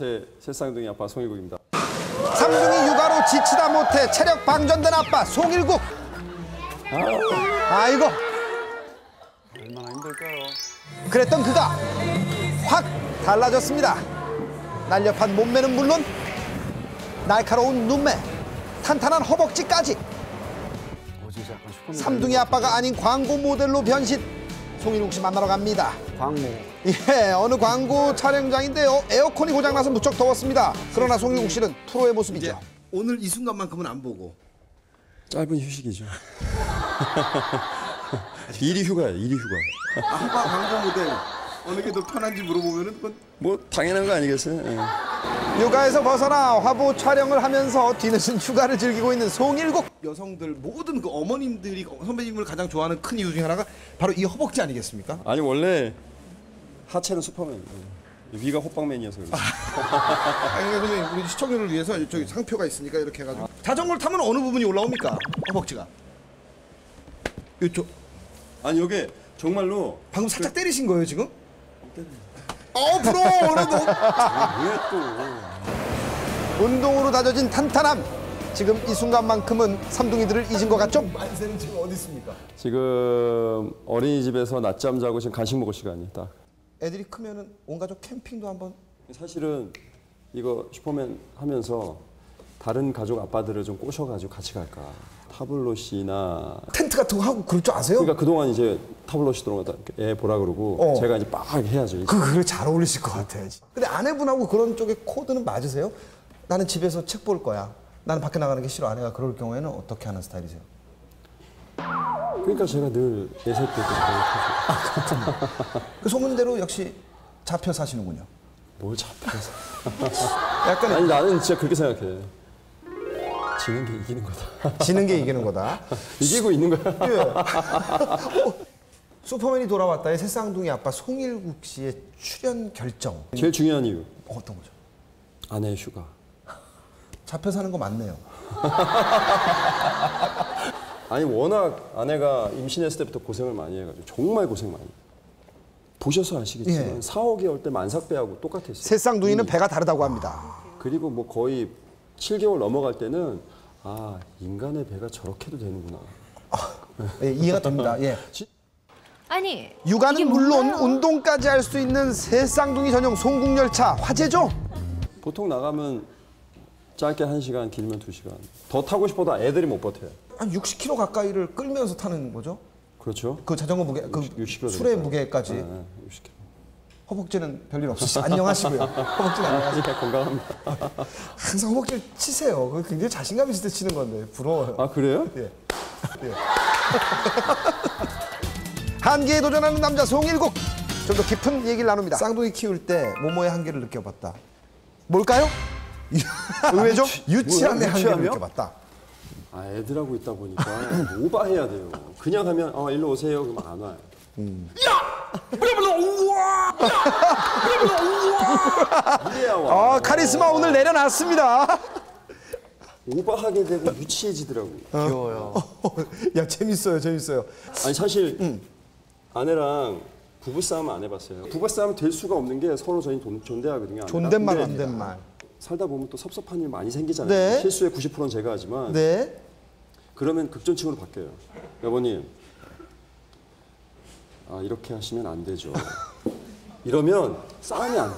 새, 새 쌍둥이 아빠 송일국입니다. 삼둥이 육아로 지치다 못해 체력 방전된 아빠 송일국. 아 이고 얼마나 힘들까요? 그랬던 그가 확 달라졌습니다. 날렵한 몸매는 물론 날카로운 눈매, 탄탄한 허벅지까지 삼둥이 아빠가 아닌 광고 모델로 변신. 송일국 씨 만나러 갑니다. 광모. 예, 어느 광고 촬영장인데요. 에어컨이 고장나서 무척 더웠습니다. 그러나 송일국 씨는 프로의 모습이죠. 오늘 이 순간만큼은 안 보고 짧은 휴식이죠. 일이 휴가예요, 일이 휴가. 아빠 광고 모델 어느 게 더 편한지 물어보면은 그건 뭐 당연한 거 아니겠어요? 예. 육아에서 벗어나 화보 촬영을 하면서 뒤늦은 휴가를 즐기고 있는 송일국. 여성들 모든 그 어머님들이 선배님을 가장 좋아하는 큰 이유 중에 하나가 바로 이 허벅지 아니겠습니까? 아니 원래 하체는 슈퍼맨, 예. 위가 호빵맨이어서 그래요. 아니 선생님 우리 시청률을 위해서 저기 상표가 있으니까 이렇게 해가지고 자전거를 타면 어느 부분이 올라옵니까? 허벅지가 이쪽 아니 여기 정말로 방금 살짝 때리신 거예요 지금? 어 부러워 오늘도 왜 또? 운동으로 다져진 탄탄함. 지금 이 순간만큼은 삼둥이들을 잊은 것 같죠? 만세는 지금 어디 있습니까? 지금 어린이집에서 낮잠 자고 지금 간식 먹을 시간이 딱. 애들이 크면은 온 가족 캠핑도 한번 사실은 이거 슈퍼맨 하면서 다른 가족 아빠들을 좀 꼬셔가지고 같이 갈까. 타블로 씨나 텐트 같은 거 하고 그럴 줄 아세요? 그러니까 그동안 이제 타블로 씨 들어오다 애 보라 그러고 어. 제가 이제 빡 해야죠. 그 그걸 잘 어울리실 것 같아요. 근데 아내분하고 그런 쪽에 코드는 맞으세요? 나는 집에서 책 볼 거야. 나는 밖에 나가는 게 싫어. 아내가 그럴 경우에는 어떻게 하는 스타일이세요? 그러니까 제가 늘 예세 때그 소문대로 역시 잡혀 사시는군요. 뭘 잡혀서. 약간 아니 나는 진짜 그렇게 생각해. 지는 게 이기는 거다. 지는 게 이기는 거다. 이기고 있는 거야. 예. 어, 슈퍼맨이 돌아왔다의 새쌍둥이 아빠 송일국 씨의 출연 결정 제일 중요한 이유 어떤 거죠? 아내의 휴가. 잡혀 사는 거 맞네요. 아니 워낙 아내가 임신했을 때부터 고생을 많이 해가지고 정말 고생 많이. 보셔서 아시겠지만 예. 4, 5개월 때 만삭배하고 똑같았어요. 새쌍둥이는 배가 다르다고 합니다. 그리고 뭐 거의 7개월 넘어갈 때는 아 인간의 배가 저렇게도 되는구나. 예, 이해가 됩니다. 예. 아니 육아는 물론 뭔가요? 운동까지 할 수 있는 새 쌍둥이 전용 송국열차 화제죠? 보통 나가면 짧게 1시간, 길면 2시간. 더 타고 싶어도 애들이 못 버텨요. 한 60km 가까이를 끌면서 타는 거죠? 그렇죠? 그 자전거 무게, 그 60kg 술의 되니까. 무게까지 네, 네, 60kg. 허벅지는 별일 없으시죠? 안녕하시고요. 허벅지는 안녕하시고 아니, 건강합니다. 항상 허벅지를 치세요. 그거 굉장히 자신감 있을 때 치는 건데 부러워요. 아 그래요? 예. 한계에 도전하는 남자 송일국. 좀 더 깊은 얘기를 나눕니다. 쌍둥이 키울 때 모모의 한계를 느껴봤다. 뭘까요? 의외죠? 유치함의 뭐야, 한계를? 느껴봤다. 아 애들하고 있다 보니까 오바해야 돼요. 그냥 하면 어 일로 오세요 그러면 안 와요. 야! 이래야 와. 아, 카리스마 오늘 내려놨습니다. 오바하게 되고 유치해지더라고요. 귀여워요. 야 재밌어요, 재밌어요. 아니 사실 아내랑 부부싸움 안 해봤어요. 부부싸움 될 수가 없는 게 서로 저희 돈 존대하거든요. 존댓말 존댓말. 살다 보면 또 섭섭한 일 많이 생기잖아요. 네. 실수의 90%는 제가 하지만 네. 그러면 극존칭으로 바뀌어요. 여보님, 아 이렇게 하시면 안 되죠. 이러면 싸움이 안 돼.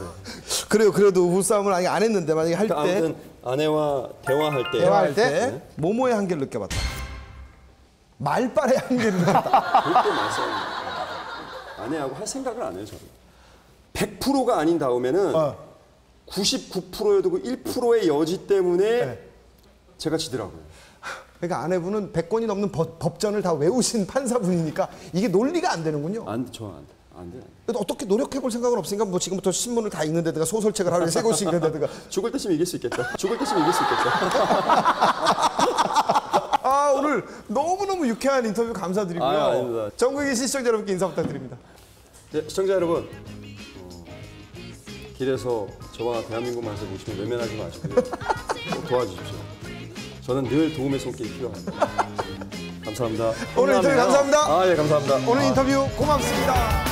그래요. 그래도 부부싸움을 아직 안 했는데 만약에 할때 그러니까 아무튼 아내와 대화할 때 대화할 때? 때 모모의 한계를 느껴봤다. 말빨의 한계를 느꼈다. 절대 말싸움. 아내하고 할 생각을 안 해요 저는. 100%가 아닌 다음에는 어. 99%여도 그 1%의 여지 때문에 네. 제가 지더라고요. 그러니까 아내분은 100권이 넘는 법, 법전을 다 외우신 판사분이니까 이게 논리가 안 되는군요. 안, 저안 돼. 안 돼. 어떻게 노력해 볼 생각은 없으니까 뭐 지금부터 신문을 다 읽는 데다가 소설책을 하루에 세 권씩 읽는 데다가 죽을 때쯤 이길 수 있겠다. 죽을 때쯤 이길 수 있겠다. 아 오늘 너무너무 유쾌한 인터뷰 감사드리고요. 아닙니다. 전국에 계신 시청자 여러분께 인사 부탁드립니다. 네, 시청자 여러분. 어, 길에서 저와 대한민국 맛을 보시면 외면하지 마시고요. 꼭 도와주십시오. 저는 늘 도움의 손길이 필요합니다. 감사합니다. 오늘 인터뷰 감사합니다. 아, 예, 감사합니다. 오늘 인터뷰 고맙습니다.